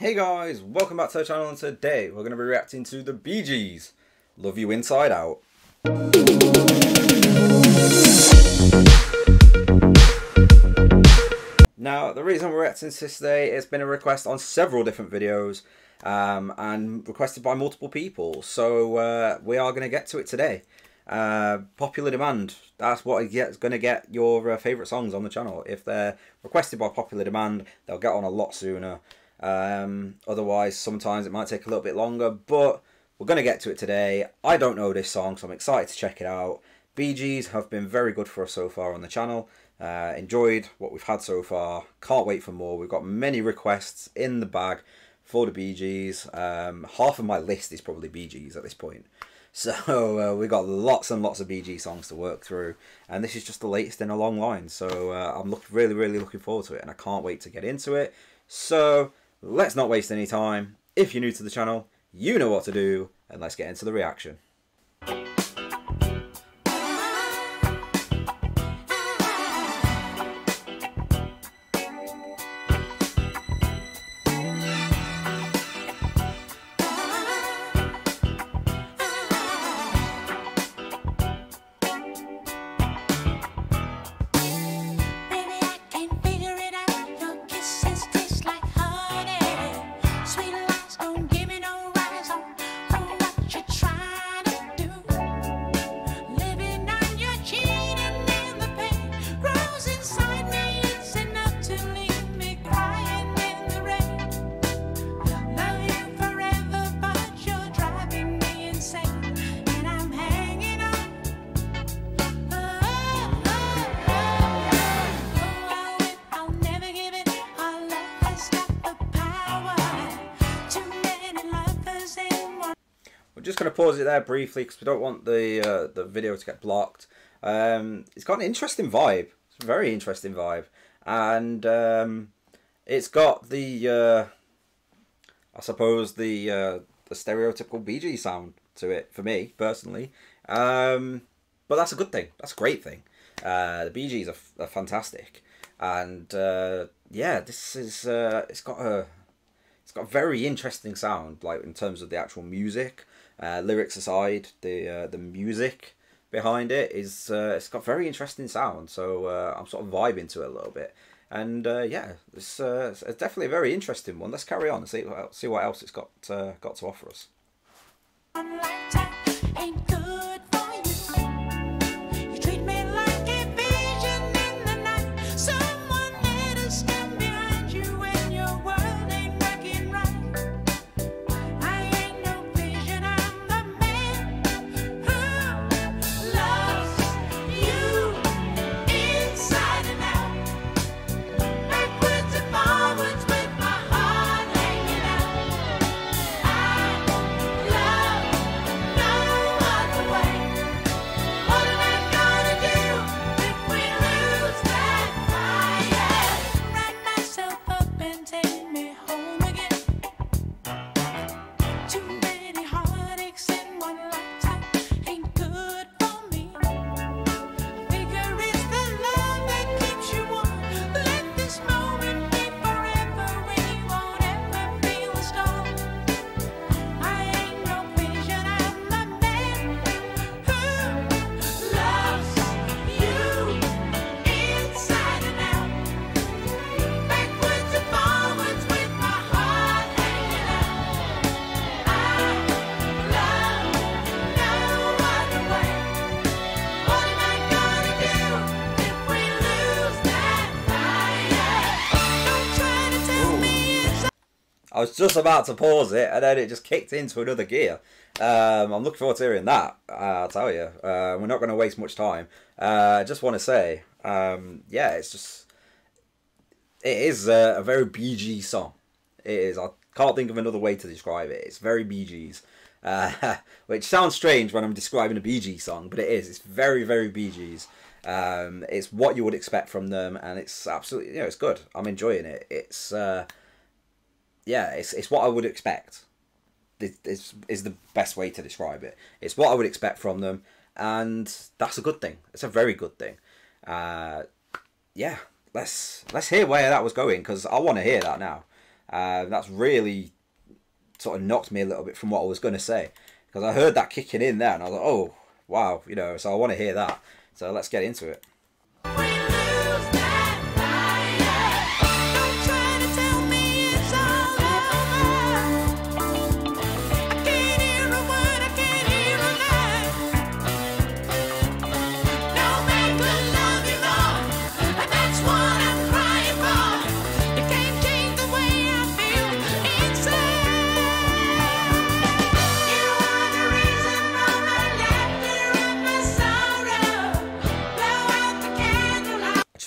Hey guys, welcome back to the channel and today we're going to be reacting to the Bee Gees, Love You Inside Out. Now, the reason we're reacting to this today, it's been a request on several different videos um, and requested by multiple people, so uh, we are going to get to it today. Uh, popular demand, that's what is going to get your uh, favourite songs on the channel. If they're requested by popular demand, they'll get on a lot sooner. Um, otherwise, sometimes it might take a little bit longer, but we're going to get to it today. I don't know this song, so I'm excited to check it out. Gees have been very good for us so far on the channel. Uh, enjoyed what we've had so far. Can't wait for more. We've got many requests in the bag for the Gees. Um, half of my list is probably Gees at this point. So uh, we've got lots and lots of Gees songs to work through, and this is just the latest in a long line. So uh, I'm look, really, really looking forward to it, and I can't wait to get into it. So let's not waste any time. If you're new to the channel, you know what to do, and let's get into the reaction. Going to pause it there briefly because we don't want the uh, the video to get blocked. Um, it's got an interesting vibe. It's a very interesting vibe, and um, it's got the uh, I suppose the uh, the stereotypical BG sound to it for me personally. Um, but that's a good thing. That's a great thing. Uh, the Bee Gees are, are fantastic, and uh, yeah, this is uh, it's got a it's got a very interesting sound, like in terms of the actual music. Uh, lyrics aside, the uh, the music behind it is uh, it's got very interesting sound. So uh, I'm sort of vibing to it a little bit, and uh, yeah, it's, uh, it's definitely a very interesting one. Let's carry on and see see what else it's got got to offer us. I was just about to pause it, and then it just kicked into another gear. Um, I'm looking forward to hearing that. Uh, I'll tell you, uh, we're not going to waste much time. Uh, I just want to say, um, yeah, it's just it is a, a very Gees song. It is. I can't think of another way to describe it. It's very Gees, uh, which sounds strange when I'm describing a Gees song, but it is. It's very, very Gees. Um, it's what you would expect from them, and it's absolutely, you know, it's good. I'm enjoying it. It's uh, yeah, it's it's what I would expect. Is is the best way to describe it. It's what I would expect from them, and that's a good thing. It's a very good thing. Uh, yeah, let's let's hear where that was going because I want to hear that now. Uh, that's really sort of knocked me a little bit from what I was going to say because I heard that kicking in there and I was like, oh wow, you know. So I want to hear that. So let's get into it.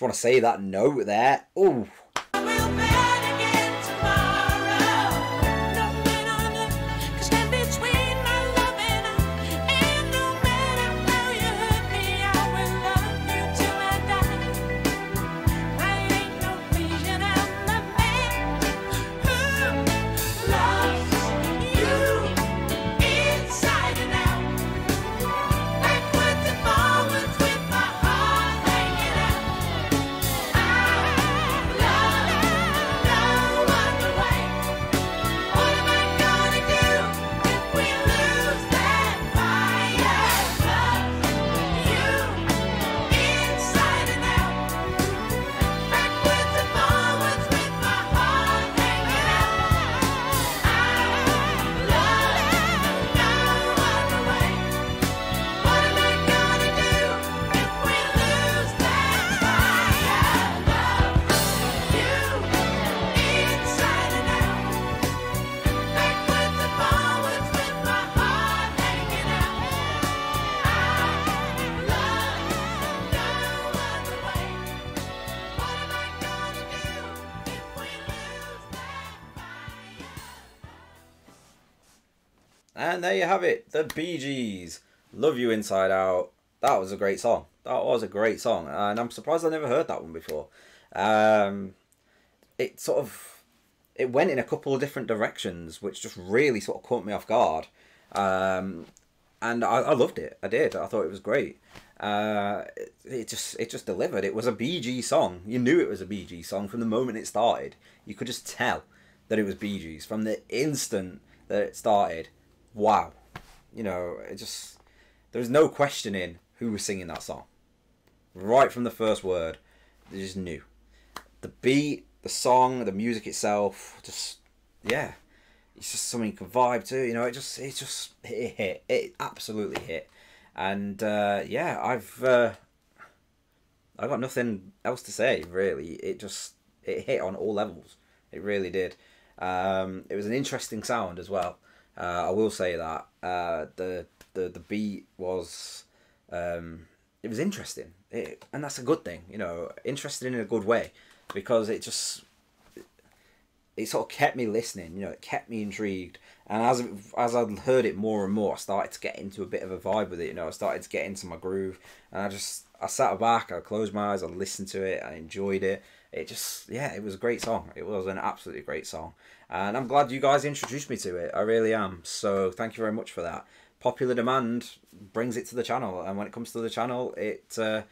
Just want to say that note there. Oh. And there you have it, the Bee Gees. Love You Inside Out. That was a great song. That was a great song. And I'm surprised I never heard that one before. Um, it sort of it went in a couple of different directions, which just really sort of caught me off guard. Um, and I, I loved it. I did. I thought it was great. Uh, it, it, just it just delivered. It was a BG song. You knew it was a BG song from the moment it started. You could just tell that it was Bee Gees from the instant that it started wow. You know, it just there's no questioning who was singing that song. Right from the first word, they just knew. The beat, the song, the music itself, just yeah, it's just something you can vibe to. You know, it just it just it hit. It absolutely hit, and uh, yeah, I've uh, I got nothing else to say really. It just it hit on all levels. It really did. Um, it was an interesting sound as well. Uh, I will say that uh, the the the beat was um, it was interesting, it, and that's a good thing, you know, interesting in a good way, because it just it sort of kept me listening, you know, it kept me intrigued, and as as I heard it more and more, I started to get into a bit of a vibe with it, you know, I started to get into my groove, and I just I sat back, I closed my eyes, I listened to it, I enjoyed it. It just yeah, it was a great song. It was an absolutely great song and I'm glad you guys introduced me to it. I really am. So thank you very much for that. Popular demand brings it to the channel, and when it comes to the channel, it uh,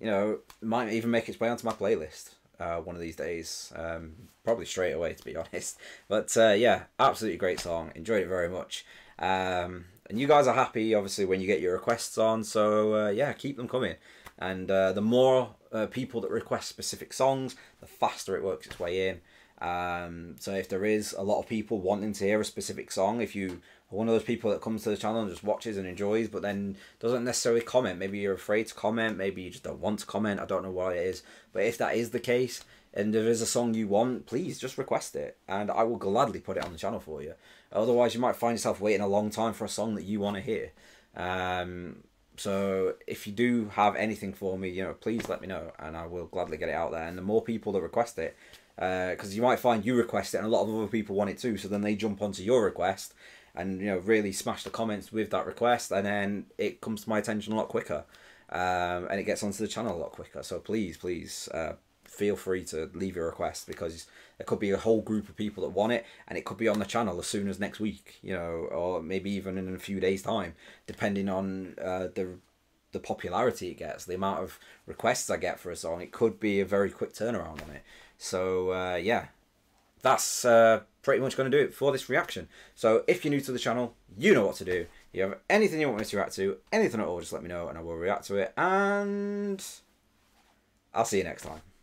you know might even make its way onto my playlist uh, one of these days. Um, probably straight away, to be honest. But uh, yeah, absolutely great song. Enjoyed it very much. Um, and you guys are happy, obviously, when you get your requests on. So uh, yeah, keep them coming. And uh, the more uh, people that request specific songs, the faster it works its way in. Um, so if there is a lot of people wanting to hear a specific song, if you are one of those people that comes to the channel and just watches and enjoys, but then doesn't necessarily comment, maybe you're afraid to comment, maybe you just don't want to comment, I don't know why it is. But if that is the case, and there is a song you want, please just request it, and I will gladly put it on the channel for you. Otherwise, you might find yourself waiting a long time for a song that you want to hear. Um, so if you do have anything for me, you know, please let me know, and I will gladly get it out there. And the more people that request it, because uh, you might find you request it and a lot of other people want it too so then they jump onto your request and you know really smash the comments with that request and then it comes to my attention a lot quicker um, and it gets onto the channel a lot quicker. So please please uh, feel free to leave your request because there could be a whole group of people that want it and it could be on the channel as soon as next week you know or maybe even in a few days time depending on uh, the the popularity it gets the amount of requests i get for a song it could be a very quick turnaround on it so uh, yeah, that's uh, pretty much going to do it for this reaction. So if you're new to the channel, you know what to do. If you have anything you want me to react to, anything at all, just let me know and I will react to it. And I'll see you next time.